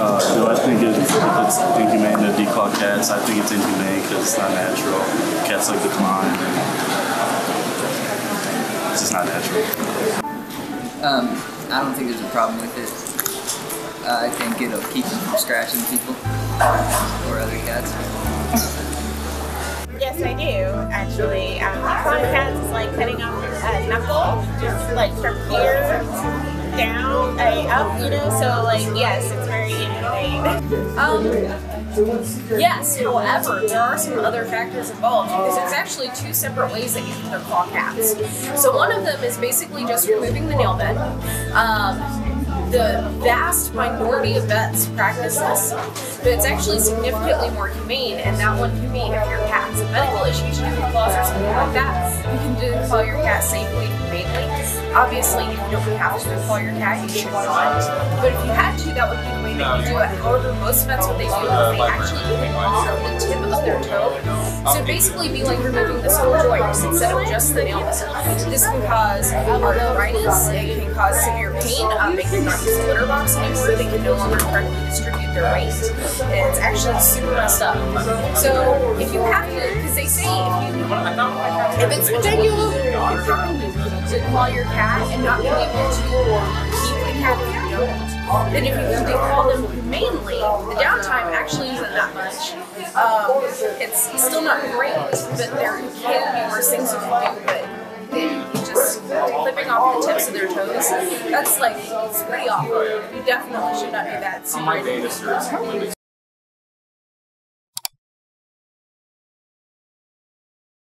Uh, do I think it's, it's inhumane to declaw cats? I think it's inhumane because it's not natural. Cats like to climb, and it's just not natural. Um, I don't think there's a problem with it. Uh, I think it'll keep them from scratching people or other cats. Yes, I do, actually. Um, declawing cats is like cutting off a knuckle, just like from here down, uh, up, you know, so like, yes, Um, yes, however, there are some other factors involved because there's actually two separate ways that you can declaw cats. So one of them is basically just removing the nail bed. Um, the vast minority of vets practice this, but it's actually significantly more humane, and that one can be if your cat has a medical issues, you can claws or something like that. You can do declaw your cat safely, and humanely. Obviously, you don't have to declaw your cat, you should not. But if you had to, that would be the way that you do it. However, most vets, what they do is they actually clip off the tip of their toe. So basically, be like removing this whole joint instead of just the nail. This can cause arthritis. It can cause severe pain. Um, they cannot use the litter box anymore. They can no longer correctly distribute their weight. It's actually super messed up. So if you have to, because they say if you if it's genuine, to call your cat and not being able to keep the cat if you don't. Then if you can declaw them humanely, the downtime actually isn't that much. Um, it's still not great, but there can be worse things you can do. But just clipping off the tips of their toes, that's like it's pretty awful. You definitely should not do that.